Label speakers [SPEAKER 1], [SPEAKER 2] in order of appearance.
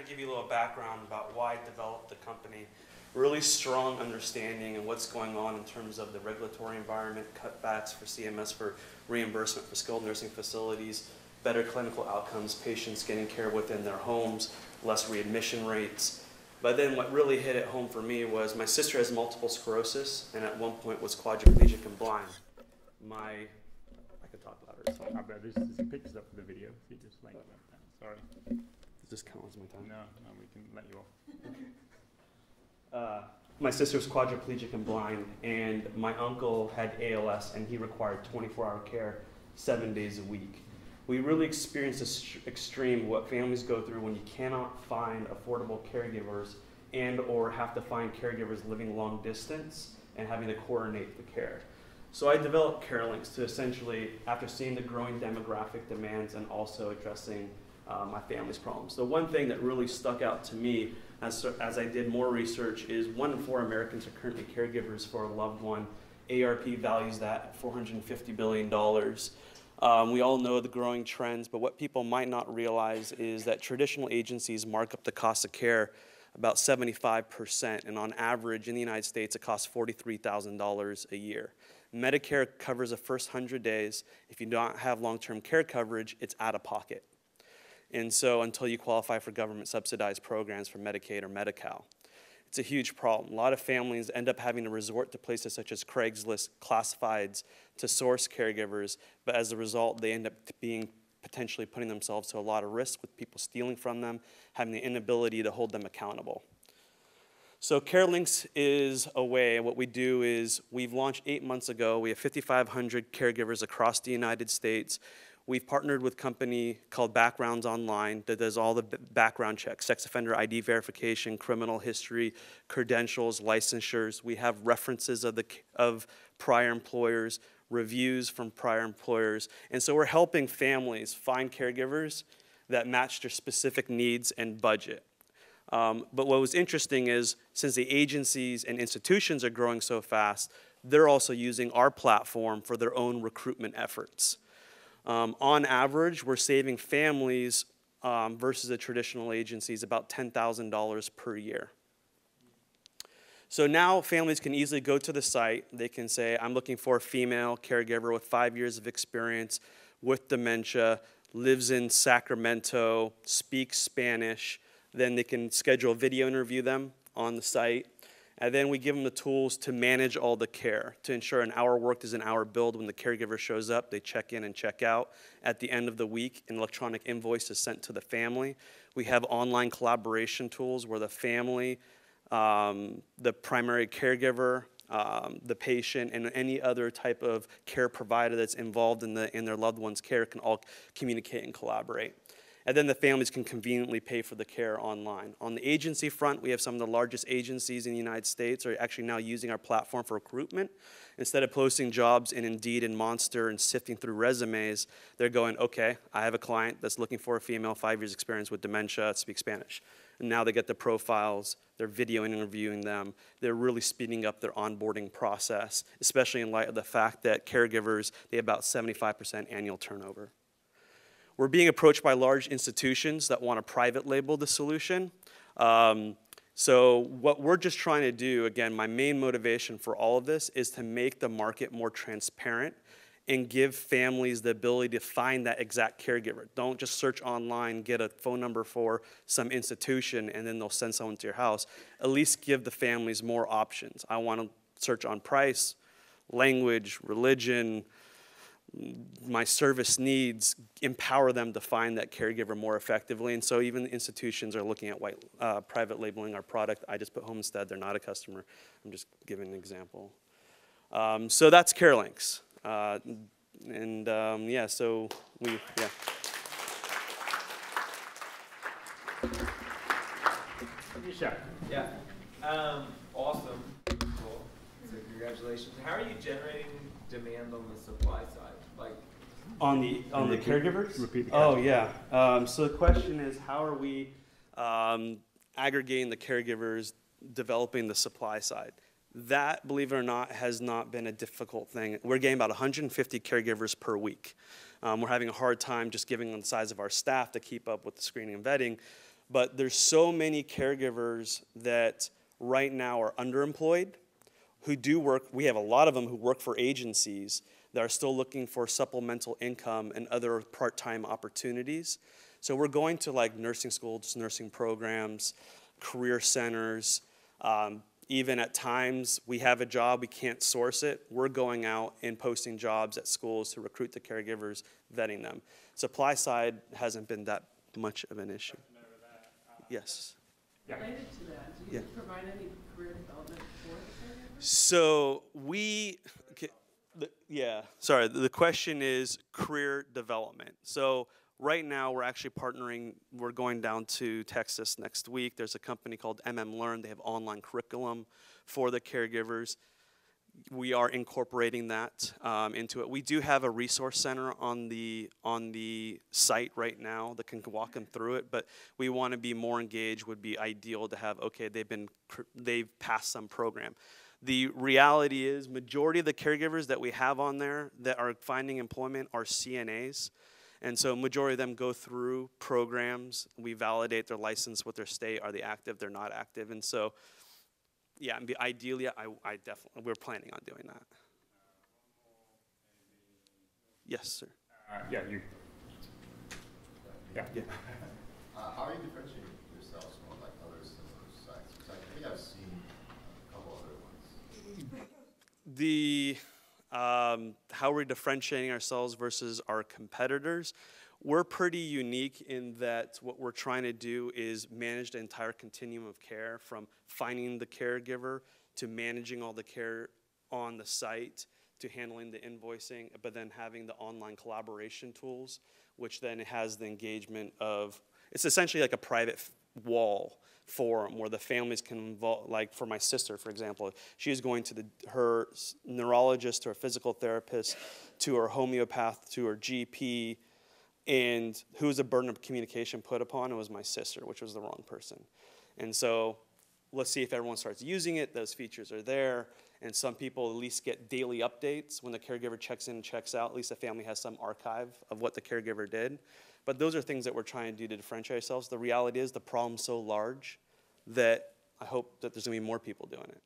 [SPEAKER 1] kind of give you a little background about why I developed the company. Really strong understanding of what's going on in terms of the regulatory environment, cutbacks for CMS for reimbursement for skilled nursing facilities, better clinical outcomes, patients getting care within their homes, less readmission rates. But then what really hit it home for me was my sister has multiple sclerosis and at one point was quadriplegic and blind. My, I could talk louder. So.
[SPEAKER 2] I bet there's some pictures up the video, you just like that. Sorry.
[SPEAKER 1] This count as my time?
[SPEAKER 2] No, no, we can let you off.
[SPEAKER 1] Uh, my sister was quadriplegic and blind, and my uncle had ALS, and he required 24-hour care seven days a week. We really experienced this extreme what families go through when you cannot find affordable caregivers and or have to find caregivers living long distance and having to coordinate the care. So I developed CareLinx to essentially, after seeing the growing demographic demands and also addressing uh, my family's problems. The one thing that really stuck out to me as, as I did more research is one in four Americans are currently caregivers for a loved one. AARP values that at $450 billion. Um, we all know the growing trends, but what people might not realize is that traditional agencies mark up the cost of care about 75%, and on average in the United States, it costs $43,000 a year. Medicare covers the first 100 days. If you don't have long term care coverage, it's out of pocket. And so until you qualify for government subsidized programs for Medicaid or Medi Cal. It's a huge problem. A lot of families end up having to resort to places such as Craigslist, classifieds to source caregivers, but as a result, they end up being potentially putting themselves to a lot of risk with people stealing from them, having the inability to hold them accountable. So CareLinx is a way, what we do is we've launched eight months ago. We have 5,500 caregivers across the United States. We've partnered with a company called Backgrounds Online that does all the background checks, sex offender ID verification, criminal history, credentials, licensures. We have references of, the, of prior employers, reviews from prior employers. And so we're helping families find caregivers that match their specific needs and budget. Um, but what was interesting is since the agencies and institutions are growing so fast, they're also using our platform for their own recruitment efforts. Um, on average, we're saving families um, versus the traditional agencies about $10,000 per year. So now families can easily go to the site. They can say, I'm looking for a female caregiver with five years of experience with dementia, lives in Sacramento, speaks Spanish. Then they can schedule a video interview them on the site. And then we give them the tools to manage all the care, to ensure an hour worked is an hour billed. When the caregiver shows up, they check in and check out. At the end of the week, an electronic invoice is sent to the family. We have online collaboration tools where the family, um, the primary caregiver, um, the patient, and any other type of care provider that's involved in, the, in their loved one's care can all communicate and collaborate and then the families can conveniently pay for the care online. On the agency front, we have some of the largest agencies in the United States are actually now using our platform for recruitment. Instead of posting jobs in Indeed and Monster and sifting through resumes, they're going, okay, I have a client that's looking for a female, five years experience with dementia, speaks Spanish. And now they get the profiles, they're video interviewing them, they're really speeding up their onboarding process, especially in light of the fact that caregivers, they have about 75% annual turnover. We're being approached by large institutions that want to private label the solution. Um, so, what we're just trying to do, again, my main motivation for all of this is to make the market more transparent and give families the ability to find that exact caregiver. Don't just search online, get a phone number for some institution, and then they'll send someone to your house. At least give the families more options. I want to search on price, language, religion, my service needs empower them to find that caregiver more effectively. And so even institutions are looking at white, uh, private labeling our product. I just put Home Instead, they're not a customer. I'm just giving an example. Um, so that's CareLinx. Uh, and um, yeah, so we, yeah.
[SPEAKER 3] Yeah. Um, awesome. So congratulations. How are you generating demand on the supply side? Like
[SPEAKER 1] on the on the caregivers.
[SPEAKER 2] Repeat the
[SPEAKER 1] oh yeah. Um, so the question is, how are we um, aggregating the caregivers, developing the supply side? That, believe it or not, has not been a difficult thing. We're getting about 150 caregivers per week. Um, we're having a hard time just giving on the size of our staff to keep up with the screening and vetting. But there's so many caregivers that right now are underemployed who do work. We have a lot of them who work for agencies that are still looking for supplemental income and other part time opportunities. So we're going to like nursing schools, nursing programs, career centers. Um, even at times we have a job, we can't source it. We're going out and posting jobs at schools to recruit the caregivers, vetting them. Supply side hasn't been that much of an issue. Yes.
[SPEAKER 4] Related to that, do you provide any career development for the caregivers?
[SPEAKER 1] So we, okay, the- yeah, sorry, the question is career development. So right now, we're actually partnering, we're going down to Texas next week. There's a company called MM Learn, they have online curriculum for the caregivers. We are incorporating that um, into it. We do have a resource center on the, on the site right now that can walk them through it, but we want to be more engaged, would be ideal to have, okay, they've been, they've passed some program. The reality is, majority of the caregivers that we have on there that are finding employment are CNAs. And so majority of them go through programs. We validate their license with their state. Are they active? They're not active. And so, yeah, and be, ideally, I, I definitely, we're planning on doing that. Yes, sir.
[SPEAKER 2] Uh, yeah, you. Yeah.
[SPEAKER 1] Yeah.
[SPEAKER 5] Uh, how are you differentiating yourselves from like other similar sites? 'Cause I think I've seen a couple other ones.
[SPEAKER 1] the um, how are we're differentiating ourselves versus our competitors we're pretty unique in that what we're trying to do is manage the entire continuum of care from finding the caregiver to managing all the care on the site to handling the invoicing but then having the online collaboration tools which then has the engagement of it's essentially like a private wall forum where the families can involve like for my sister for example she's going to the her neurologist or physical therapist to her homeopath to her gp and who was the burden of communication put upon? It was my sister which was the wrong person. And so let's see if everyone starts using it those features are there. And some people at least get daily updates. When the caregiver checks in and checks out at least the family has some archive of what the caregiver did. But those are things that we're trying to do to differentiate ourselves. The reality is the problem's so large that i hope that there's to be more people doing it